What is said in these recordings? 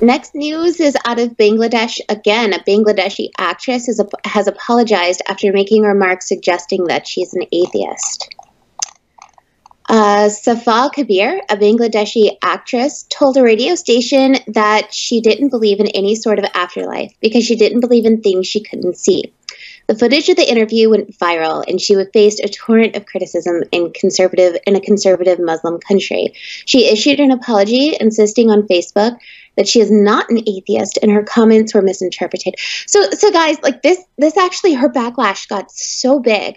Next news is out of Bangladesh. Again, a Bangladeshi actress has, has apologized after making remarks suggesting that she's an atheist. Uh, Safa Kabir, a Bangladeshi actress, told a radio station that she didn't believe in any sort of afterlife because she didn't believe in things she couldn't see. The footage of the interview went viral, and she faced a torrent of criticism in conservative in a conservative Muslim country. She issued an apology, insisting on Facebook that she is not an atheist, and her comments were misinterpreted. So, so guys, like this, this actually her backlash got so big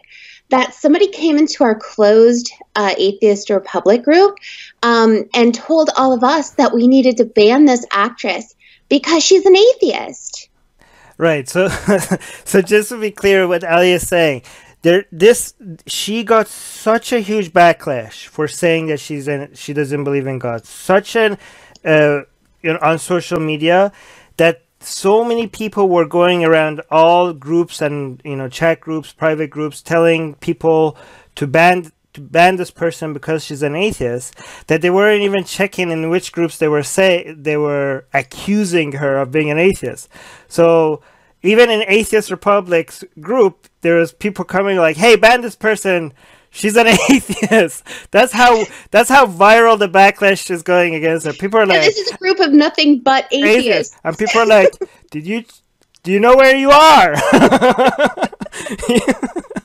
that somebody came into our closed uh, atheist republic group um, and told all of us that we needed to ban this actress because she's an atheist. Right. So, so just to be clear, what Allie is saying, there, this she got such a huge backlash for saying that she's in, she doesn't believe in God. Such an, uh, you know, on social media, that so many people were going around all groups and you know chat groups, private groups, telling people to ban to ban this person because she's an atheist that they weren't even checking in which groups they were say they were accusing her of being an atheist. So even in atheist republic's group there was people coming like hey ban this person. She's an atheist. That's how that's how viral the backlash is going against her. People are like this is a group of nothing but atheists, atheists. and people are like did you do you know where you are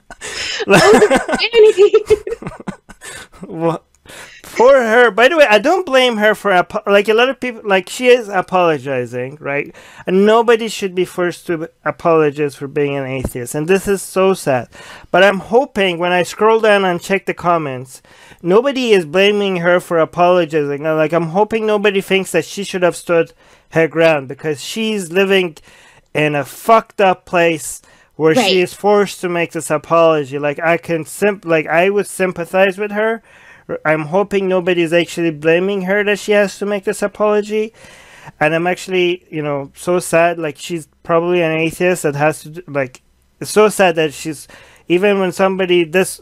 poor her. By the way, I don't blame her for like a lot of people. Like she is apologizing, right? And nobody should be forced to apologize for being an atheist. And this is so sad. But I'm hoping when I scroll down and check the comments, nobody is blaming her for apologizing. Like I'm hoping nobody thinks that she should have stood her ground because she's living in a fucked up place where right. she is forced to make this apology. Like I can simp like I would sympathize with her. I'm hoping nobody's actually blaming her that she has to make this apology. And I'm actually, you know, so sad. Like she's probably an atheist that has to like. It's so sad that she's even when somebody this,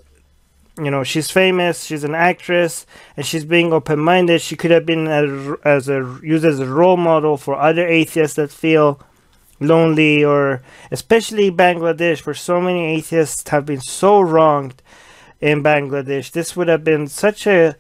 you know, she's famous. She's an actress and she's being open-minded. She could have been as, as a used as a role model for other atheists that feel lonely or especially Bangladesh where so many atheists have been so wronged in Bangladesh. This would have been such a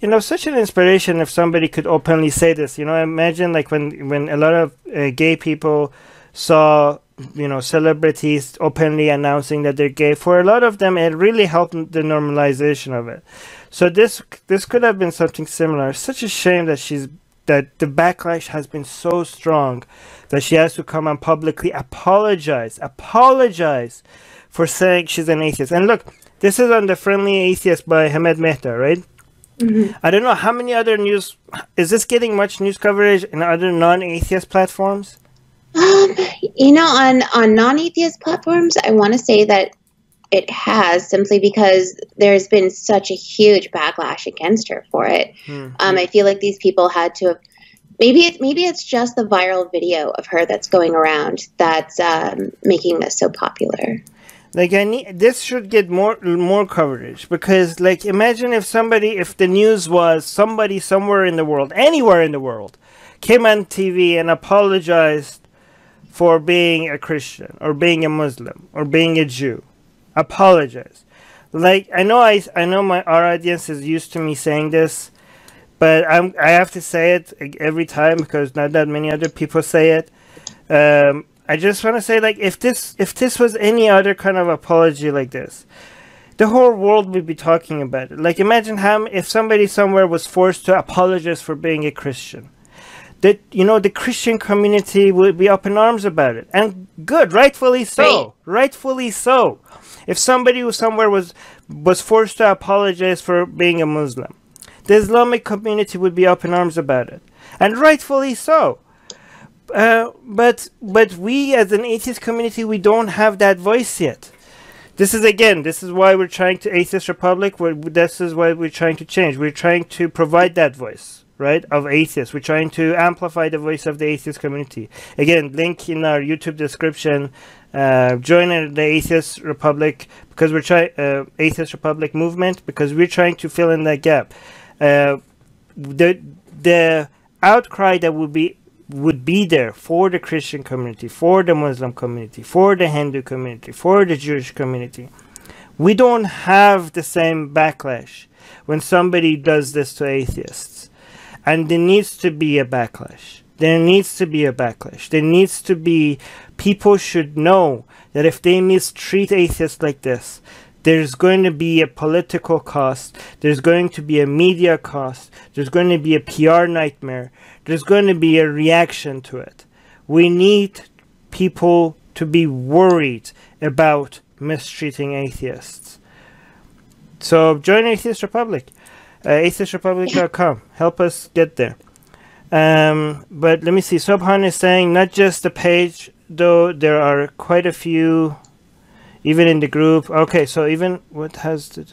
you know such an inspiration if somebody could openly say this. You know imagine like when when a lot of uh, gay people saw you know celebrities openly announcing that they're gay. For a lot of them it really helped the normalization of it. So this this could have been something similar. Such a shame that she's that the backlash has been so strong that she has to come and publicly apologize, apologize for saying she's an atheist. And look, this is on the Friendly Atheist by Hemant Mehta, right? Mm-hmm. I don't know how many other news is this getting much news coverage in other non-atheist platforms? Um, you know, on on non-atheist platforms, I want to say that it has simply because there's been such a huge backlash against her for it. Mm-hmm. Um, I feel like these people had to have maybe it maybe it's just the viral video of her that's going around that's um, making this so popular. Like I need this should get more more coverage because like imagine if somebody if the news was somebody somewhere in the world anywhere in the world came on TV and apologized for being a Christian or being a Muslim or being a Jew. Apologize. Like I know I I know my our audience is used to me saying this but I'm I have to say it every time because not that many other people say it. Um, I just want to say like if this if this was any other kind of apology like this, the whole world would be talking about it. Like imagine how if somebody somewhere was forced to apologize for being a Christian. That you know the Christian community would be up in arms about it, and good, rightfully so, right. rightfully so. If somebody somewhere was was forced to apologize for being a Muslim, the Islamic community would be up in arms about it, and rightfully so. Uh, but but we as an atheist community we don't have that voice yet. This is again this is why we're trying to atheist republic. This is why we're trying to change. We're trying to provide that voice right of atheists. We're trying to amplify the voice of the atheist community. Again, link in our YouTube description. Uh, join the Atheist Republic because we're trying uh, Atheist Republic movement because we're trying to fill in that gap. Uh, the the outcry that would be would be there for the Christian community, for the Muslim community, for the Hindu community, for the Jewish community. We don't have the same backlash when somebody does this to atheists. And there needs to be a backlash. There needs to be a backlash. There needs to be people should know that if they mistreat atheists like this, there's going to be a political cost, there's going to be a media cost, there's going to be a PR nightmare, there's going to be a reaction to it. We need people to be worried about mistreating atheists. So join Atheist Republic, uh, atheistrepublic.com. Help us get there. Um, but let me see. Sobhan is saying not just the page, though there are quite a few, even in the group. Okay, so even what has to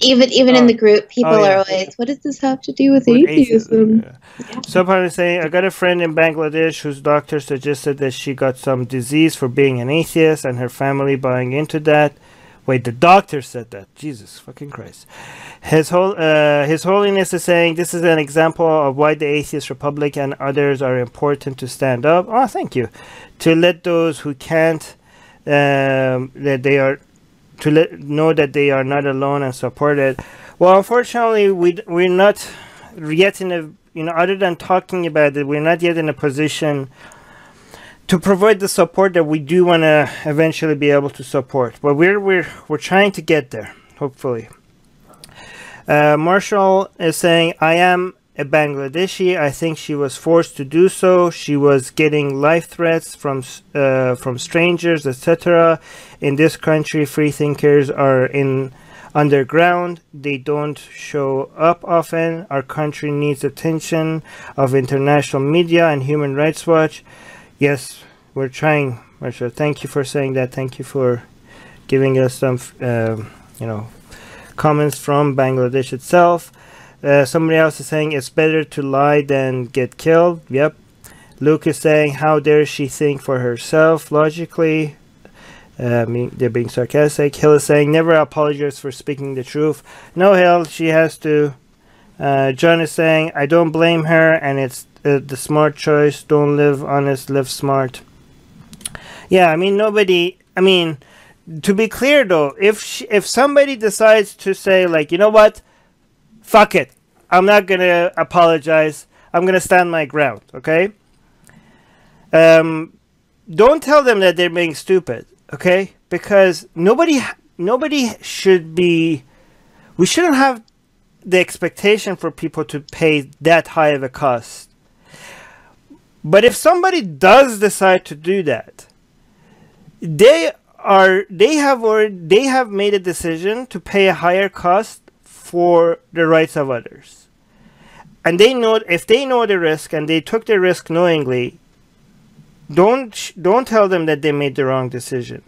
even even oh. in the group, people oh, yeah. are always, "What does this have to do with, with atheism?" Yeah. Yeah. Is saying, "I got a friend in Bangladesh whose doctor suggested that she got some disease for being an atheist, and her family buying into that." Wait, the doctor said that. Jesus fucking Christ. His whole uh, His Holiness is saying this is an example of why the Atheist Republic and others are important to stand up. Oh, thank you. To let those who can't um, that they are to let know that they are not alone and supported. Well, unfortunately, we we're not yet in a you know other than talking about it, we're not yet in a position to provide the support that we do want to eventually be able to support. But we're we're we're trying to get there, hopefully. Uh, Marshall is saying, "I am a Bangladeshi. I think she was forced to do so. She was getting life threats from uh, from strangers, etc. In this country, free thinkers are in underground. They don't show up often. Our country needs attention of international media and Human Rights Watch." Yes, we're trying, Marsha. Thank you for saying that. Thank you for giving us some, uh, you know, comments from Bangladesh itself. Uh, somebody else is saying it's better to lie than get killed. Yep. Luke is saying, how dare she think for herself logically? Uh, they're being sarcastic. Hill is saying, never apologize for speaking the truth. No, Hill, she has to. Uh, John is saying, I don't blame her, and it's uh, the smart choice. Don't live honest, live smart. Yeah, I mean nobody. I mean, to be clear though, if she, if somebody decides to say like, you know what, fuck it, I'm not gonna apologize. I'm gonna stand my ground. Okay. Um, don't tell them that they're being stupid. Okay, because nobody nobody should be. We shouldn't have the expectation for people to pay that high of a cost but if somebody does decide to do that, they are they have already they have made a decision to pay a higher cost for the rights of others. And they know if they know the risk and they took the risk knowingly, don't don't tell them that they made the wrong decision.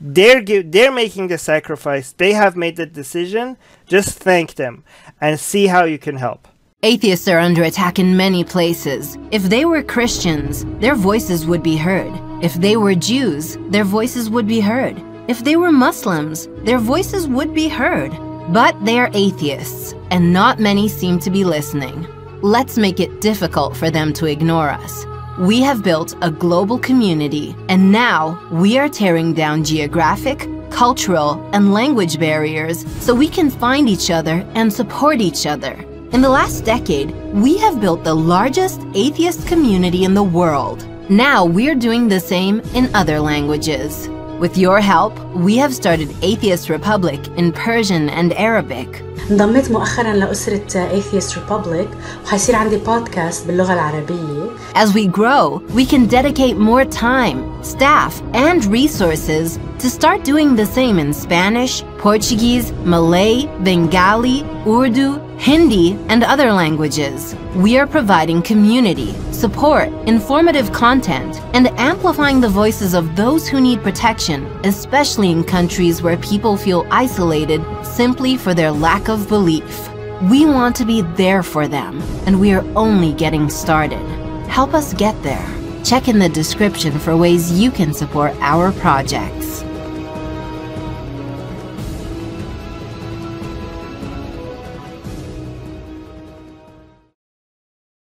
They're give, they're making the sacrifice. They have made the decision. Just thank them and see how you can help. Atheists are under attack in many places. If they were Christians, their voices would be heard. If they were Jews, their voices would be heard. If they were Muslims, their voices would be heard. But they are atheists, and not many seem to be listening. Let's make it difficult for them to ignore us. We have built a global community, and now we are tearing down geographic, cultural, and language barriers so we can find each other and support each other. In the last decade, we have built the largest atheist community in the world. Now we're doing the same in other languages. With your help, we have started Atheist Republic in Persian and Arabic. انضميت مؤخرا لأسرة Atheist Republic وحيصير عندي بودكاست باللغة العربية. As we grow, we can dedicate more time, staff, and resources to start doing the same in Spanish, Portuguese, Malay, Bengali, Urdu, Hindi, and other languages. We are providing community, support, informative content, and amplifying the voices of those who need protection, especially in countries where people feel isolated simply for their lack of belief. We want to be there for them, and we are only getting started. Help us get there. Check in the description for ways you can support our projects.